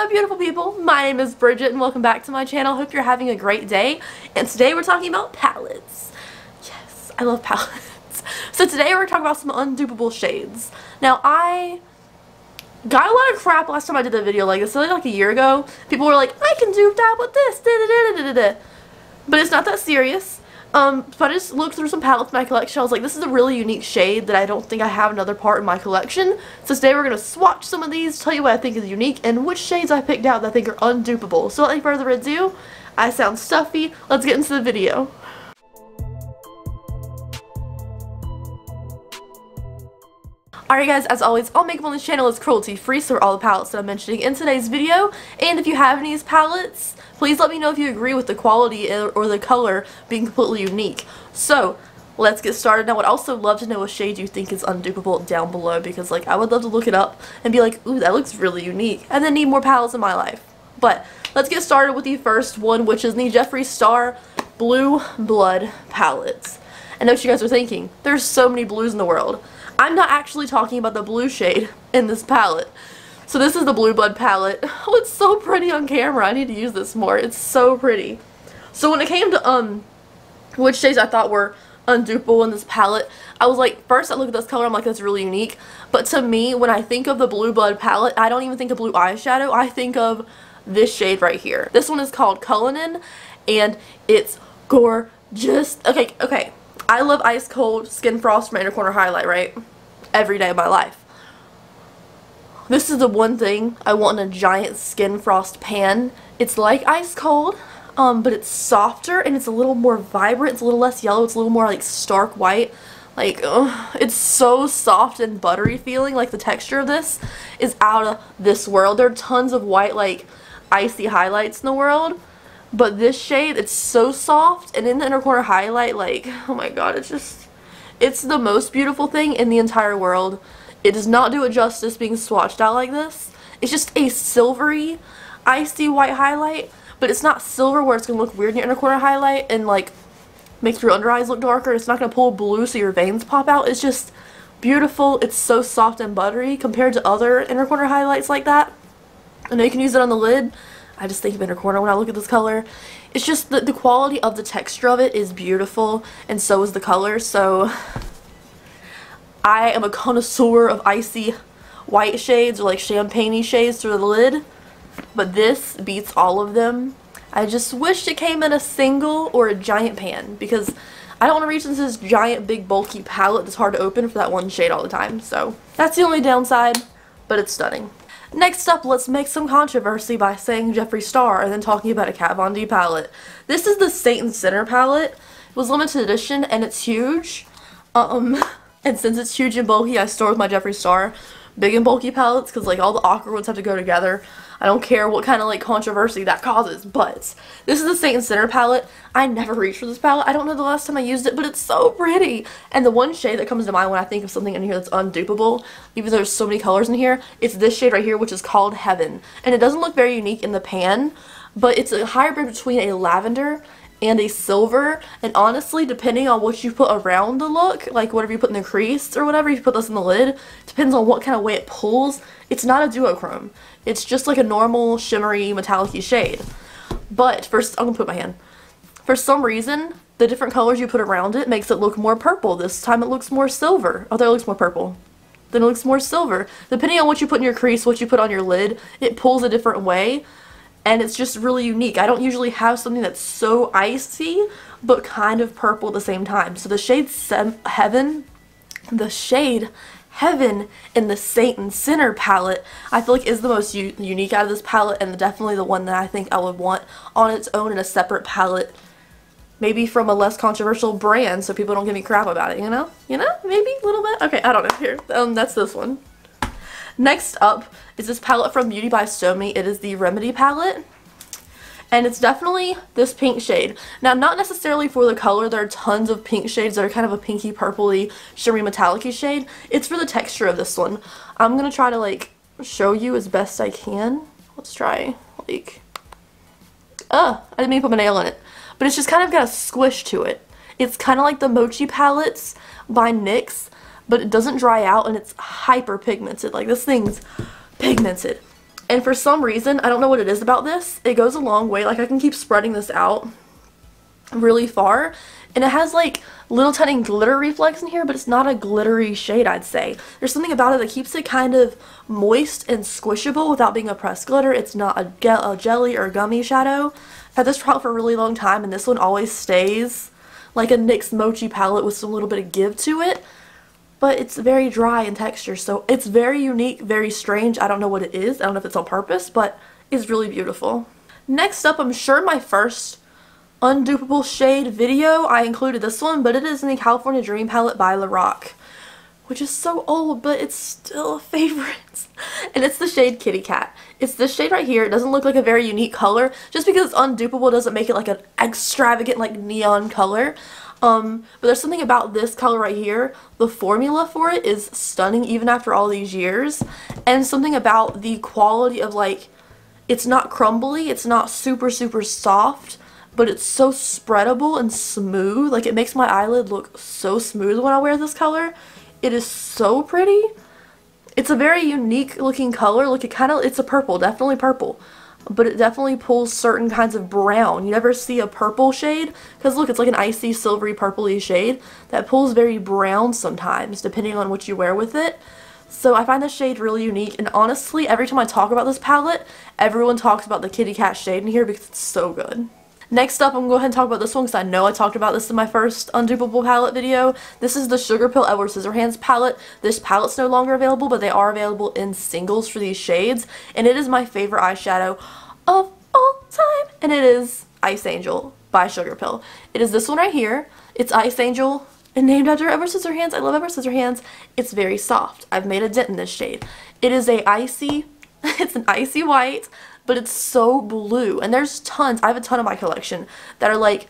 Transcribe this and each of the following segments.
Hello beautiful people, my name is Bridgette and welcome back to my channel. Hope you're having a great day and today we're talking about palettes. Yes, I love palettes. So today we're talking about some undupable shades. Now I got a lot of crap last time I did the video like this, like a year ago. People were like, I can dupe that with this, da da da da da da. But it's not that serious. Um, so I just looked through some palettes in my collection. I was like, this is a really unique shade that I don't think I have another part in my collection. So today we're going to swatch some of these, tell you what I think is unique, and which shades I picked out that I think are undupable. So without any further ado, I sound stuffy. Let's get into the video. Alright guys, as always, all makeup on this channel is cruelty free, so all the palettes that I'm mentioning in today's video. And if you have any of these palettes, please let me know if you agree with the quality or the color being completely unique. So, let's get started. Now, I would also love to know a shade you think is undupable down below because, like, I would love to look it up and be like, ooh, that looks really unique, and then need more palettes in my life. But, let's get started with the first one, which is the Jeffree Star Blue Blood Palettes. I know what you guys are thinking. There's so many blues in the world. I'm not actually talking about the blue shade in this palette. So this is the Blue Blood palette. Oh, it's so pretty on camera. I need to use this more. It's so pretty. So when it came to um, which shades I thought were undupable in this palette, I was like, first I look at this color, I'm like, that's really unique. But to me, when I think of the Blue Blood palette, I don't even think of blue eyeshadow. I think of this shade right here. This one is called Cullinan, and it's gorgeous. Okay, okay. I love Ice Cold Skin Frost from Inner Corner Highlight, right? Every day of my life. This is the one thing I want in a giant Skin Frost pan. It's like Ice Cold, um, but it's softer and it's a little more vibrant. It's a little less yellow. It's a little more like stark white. Like, ugh, it's so soft and buttery feeling. Like, the texture of this is out of this world. There are tons of white, like, icy highlights in the world but this shade, it's so soft, and in the inner corner highlight, like, oh my god, it's just, it's the most beautiful thing in the entire world. It does not do it justice being swatched out like this. It's just a silvery, icy white highlight, but it's not silver where it's going to look weird in your inner corner highlight and, like, make your under eyes look darker. It's not going to pull blue so your veins pop out. It's just beautiful. It's so soft and buttery compared to other inner corner highlights like that. I know you can use it on the lid, I just think of inner corner when I look at this color. It's just the, the quality of the texture of it is beautiful and so is the color. So I am a connoisseur of icy white shades or like champagne shades through the lid. But this beats all of them. I just wish it came in a single or a giant pan because I don't want to reach into this giant big bulky palette that's hard to open for that one shade all the time. So that's the only downside, but it's stunning. Next up, let's make some controversy by saying Jeffree Star and then talking about a Kat Von D palette. This is the Saint Sinner palette. It was limited edition and it's huge. Um, and since it's huge and bulky, I store with my Jeffree Star big and bulky palettes because like all the awkward ones have to go together. I don't care what kind of like controversy that causes, but this is the Saint and Sinner palette. I never reached for this palette. I don't know the last time I used it, but it's so pretty. And the one shade that comes to mind when I think of something in here that's undupable, even though there's so many colors in here, it's this shade right here, which is called Heaven. And it doesn't look very unique in the pan, but it's a hybrid between a lavender and a silver. And honestly depending on what you put around the look like whatever you put in the crease or whatever you put this in the lid depends on what kind of way it pulls it's not a duochrome. It's just like a normal shimmery metallic shade. But first I'm gonna put my hand. For some reason the different colors you put around it makes it look more purple. This time it looks more silver. Oh there it looks more purple. Then it looks more silver. Depending on what you put in your crease what you put on your lid it pulls a different way and it's just really unique. I don't usually have something that's so icy but kind of purple at the same time. So the shade Heaven, the shade Heaven in the Saint Sinner palette I feel like is the most unique out of this palette and definitely the one that I think I would want on its own in a separate palette maybe from a less controversial brand so people don't give me crap about it, you know? You know? Maybe a little bit? Okay, I don't know. Here, um, that's this one. Next up is this palette from Beauty by Somi. It is the Remedy palette. And it's definitely this pink shade. Now, not necessarily for the color. There are tons of pink shades that are kind of a pinky, purpley, shimmery, metallic shade. It's for the texture of this one. I'm going to try to, like, show you as best I can. Let's try, like... Uh, I didn't mean to put my nail in it. But it's just kind of got a squish to it. It's kind of like the Mochi palettes by NYX but it doesn't dry out and it's hyper pigmented. Like this thing's pigmented. And for some reason, I don't know what it is about this, it goes a long way. Like I can keep spreading this out really far. And it has like little tiny glitter reflex in here, but it's not a glittery shade, I'd say. There's something about it that keeps it kind of moist and squishable without being a pressed glitter. It's not a, a jelly or gummy shadow. I've had this product for a really long time, and this one always stays like a NYX Mochi palette with some little bit of give to it. But it's very dry in texture, so it's very unique, very strange. I don't know what it is. I don't know if it's on purpose, but it's really beautiful. Next up, I'm sure my first undupable shade video, I included this one, but it is in the California Dream palette by Lorac, which is so old, but it's still a favorite. and it's the shade Kitty Cat. It's this shade right here. It doesn't look like a very unique color. Just because it's undupable doesn't make it like an extravagant like neon color. Um, but there's something about this color right here. The formula for it is stunning even after all these years. And something about the quality of like, it's not crumbly, it's not super super soft but it's so spreadable and smooth. Like it makes my eyelid look so smooth when I wear this color. It is so pretty. It's a very unique looking color. Look, it kind of, it's a purple, definitely purple. But it definitely pulls certain kinds of brown. You never see a purple shade. Because look, it's like an icy, silvery, purpley shade. That pulls very brown sometimes, depending on what you wear with it. So I find this shade really unique. And honestly, every time I talk about this palette, everyone talks about the kitty cat shade in here because it's so good. Next up, I'm going to go ahead and talk about this one because I know I talked about this in my first Undupable palette video. This is the Sugarpill Edward Scissorhands palette. This palette's no longer available, but they are available in singles for these shades. And it is my favorite eyeshadow of all time. And it is Ice Angel by Sugarpill. It is this one right here. It's Ice Angel and named after Edward Scissorhands. I love Edward Scissorhands. It's very soft. I've made a dent in this shade. It is a icy, it's an icy white but it's so blue. And there's tons, I have a ton of my collection that are like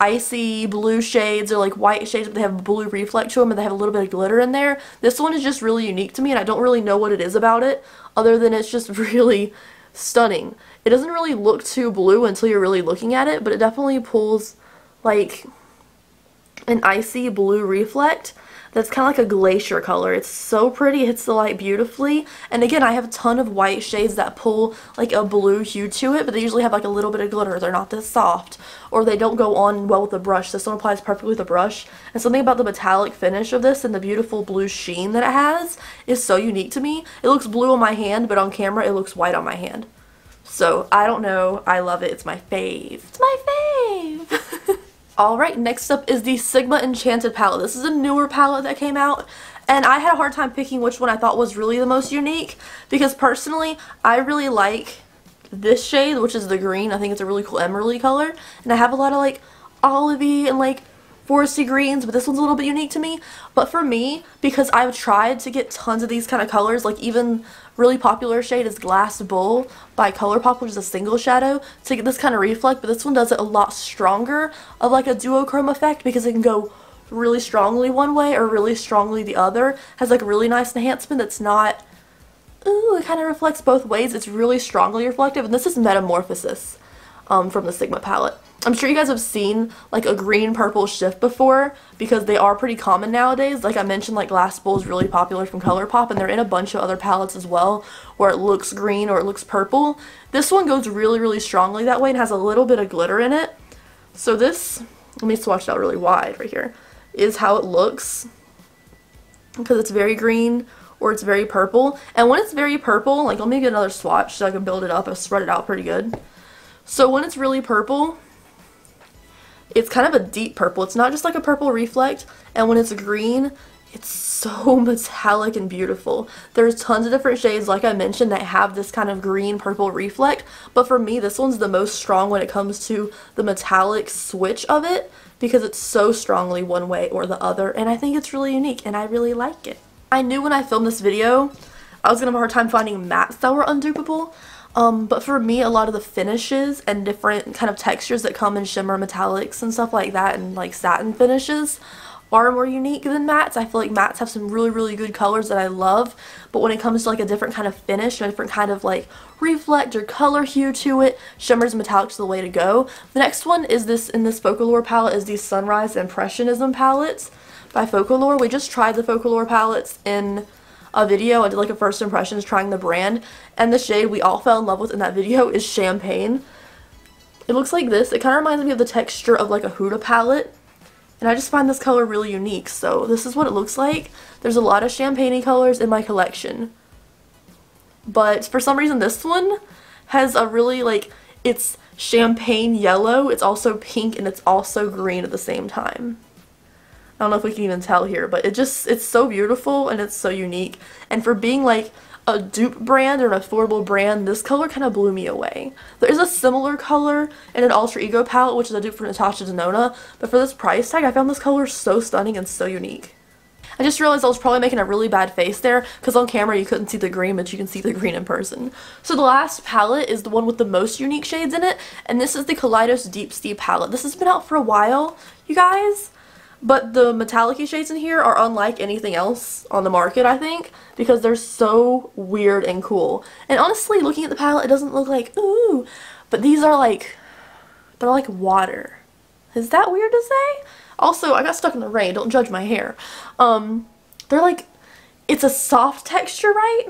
icy blue shades or like white shades but they have blue reflect to them and they have a little bit of glitter in there. This one is just really unique to me and I don't really know what it is about it other than it's just really stunning. It doesn't really look too blue until you're really looking at it but it definitely pulls like an icy blue reflect that's kind of like a glacier color. It's so pretty, it hits the light beautifully. And again, I have a ton of white shades that pull like a blue hue to it, but they usually have like a little bit of glitter. They're not this soft, or they don't go on well with a brush. This one applies perfectly with a brush. And something about the metallic finish of this and the beautiful blue sheen that it has is so unique to me. It looks blue on my hand, but on camera it looks white on my hand. So, I don't know. I love it. It's my fave. It's my fave! Alright, next up is the Sigma Enchanted palette. This is a newer palette that came out, and I had a hard time picking which one I thought was really the most unique, because personally, I really like this shade, which is the green. I think it's a really cool emerald color, and I have a lot of like olivey and like foresty greens, but this one's a little bit unique to me. But for me, because I've tried to get tons of these kind of colors, like even really popular shade is Glass Bull by Colourpop, which is a single shadow, to get this kind of reflect, but this one does it a lot stronger of like a duochrome effect because it can go really strongly one way or really strongly the other. Has like a really nice enhancement that's not, ooh, it kind of reflects both ways. It's really strongly reflective, and this is Metamorphosis um, from the Sigma palette. I'm sure you guys have seen like a green purple shift before because they are pretty common nowadays. Like I mentioned like Glass Bull is really popular from Colourpop and they're in a bunch of other palettes as well where it looks green or it looks purple. This one goes really really strongly that way and has a little bit of glitter in it. So this, let me swatch it out really wide right here, is how it looks because it's very green or it's very purple. And when it's very purple, like let me get another swatch so I can build it up. I've spread it out pretty good. So when it's really purple, it's kind of a deep purple. It's not just like a purple reflect. And when it's green, it's so metallic and beautiful. There's tons of different shades, like I mentioned, that have this kind of green purple reflect. But for me, this one's the most strong when it comes to the metallic switch of it because it's so strongly one way or the other. And I think it's really unique and I really like it. I knew when I filmed this video, I was to have a hard time finding mattes that were undupable. Um, but for me, a lot of the finishes and different kind of textures that come in shimmer metallics and stuff like that and like satin finishes are more unique than mattes. I feel like mattes have some really, really good colors that I love, but when it comes to like a different kind of finish, and a different kind of like reflect or color hue to it, shimmers and metallics are the way to go. The next one is this, in this Focallure palette, is these Sunrise Impressionism palettes by Focallure. We just tried the Focallure palettes in a video. I did like a first impressions trying the brand. And the shade we all fell in love with in that video is Champagne. It looks like this. It kind of reminds me of the texture of like a Huda palette. And I just find this color really unique. So this is what it looks like. There's a lot of champagne colors in my collection. But for some reason this one has a really like, it's champagne yellow. It's also pink and it's also green at the same time. I don't know if we can even tell here, but it just, it's so beautiful and it's so unique. And for being like a dupe brand or an affordable brand, this color kind of blew me away. There is a similar color in an Alter Ego palette, which is a dupe for Natasha Denona, but for this price tag, I found this color so stunning and so unique. I just realized I was probably making a really bad face there because on camera you couldn't see the green but you can see the green in person. So the last palette is the one with the most unique shades in it and this is the Kaleidos Deep Sea palette. This has been out for a while, you guys. But the metallic shades in here are unlike anything else on the market, I think, because they're so weird and cool. And honestly, looking at the palette, it doesn't look like, ooh, but these are like, they're like water. Is that weird to say? Also, I got stuck in the rain, don't judge my hair. Um, they're like, it's a soft texture, right?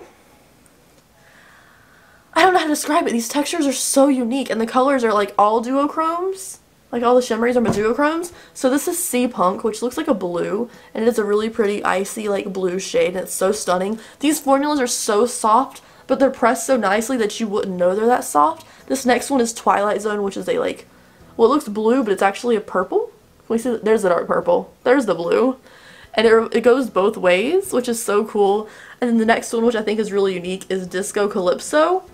I don't know how to describe it. These textures are so unique, and the colors are like all duochromes. Like all the shimmeries are duochromes. So this is Sea Punk, which looks like a blue, and it is a really pretty icy like blue shade, and it's so stunning. These formulas are so soft, but they're pressed so nicely that you wouldn't know they're that soft. This next one is Twilight Zone, which is a like, well it looks blue, but it's actually a purple. Can we see, there's the dark purple. There's the blue. And it, it goes both ways, which is so cool. And then the next one, which I think is really unique, is Disco Calypso,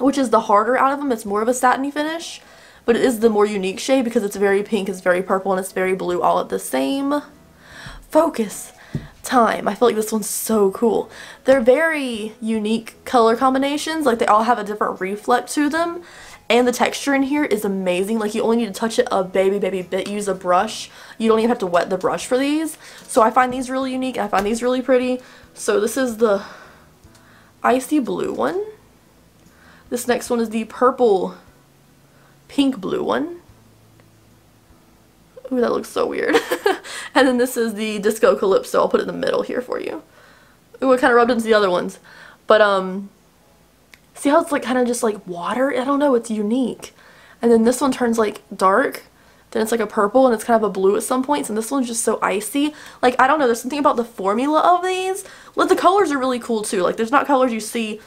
which is the harder out of them. It's more of a satiny finish but it is the more unique shade because it's very pink, it's very purple, and it's very blue all at the same focus time. I feel like this one's so cool. They're very unique color combinations, like they all have a different reflect to them, and the texture in here is amazing. Like you only need to touch it a baby, baby bit. Use a brush. You don't even have to wet the brush for these. So I find these really unique. I find these really pretty. So this is the icy blue one. This next one is the purple pink blue one. Ooh, that looks so weird. and then this is the Disco Calypso. I'll put it in the middle here for you. Ooh, it kind of rubbed into the other ones. But, um, see how it's like kind of just like water? I don't know, it's unique. And then this one turns like dark. Then it's like a purple and it's kind of a blue at some points. And this one's just so icy. Like, I don't know, there's something about the formula of these. Like, the colors are really cool too. Like, there's not colors you see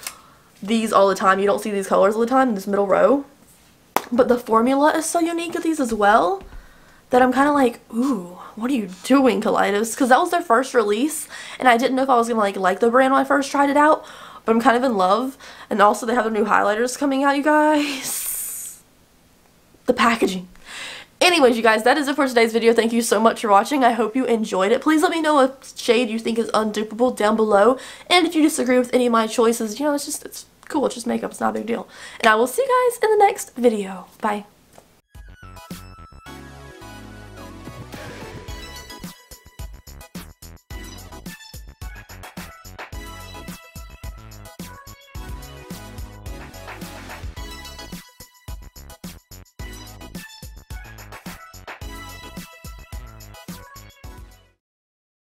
these all the time. You don't see these colors all the time in this middle row. But the formula is so unique of these as well that I'm kind of like, ooh, what are you doing, Kaleidos? Because that was their first release, and I didn't know if I was going to like like the brand when I first tried it out, but I'm kind of in love. And also they have their new highlighters coming out, you guys. The packaging. Anyways, you guys, that is it for today's video. Thank you so much for watching. I hope you enjoyed it. Please let me know what shade you think is undupable down below. And if you disagree with any of my choices, you know, it's just, it's cool. It's just makeup. It's not a big deal. And I will see you guys in the next video. Bye.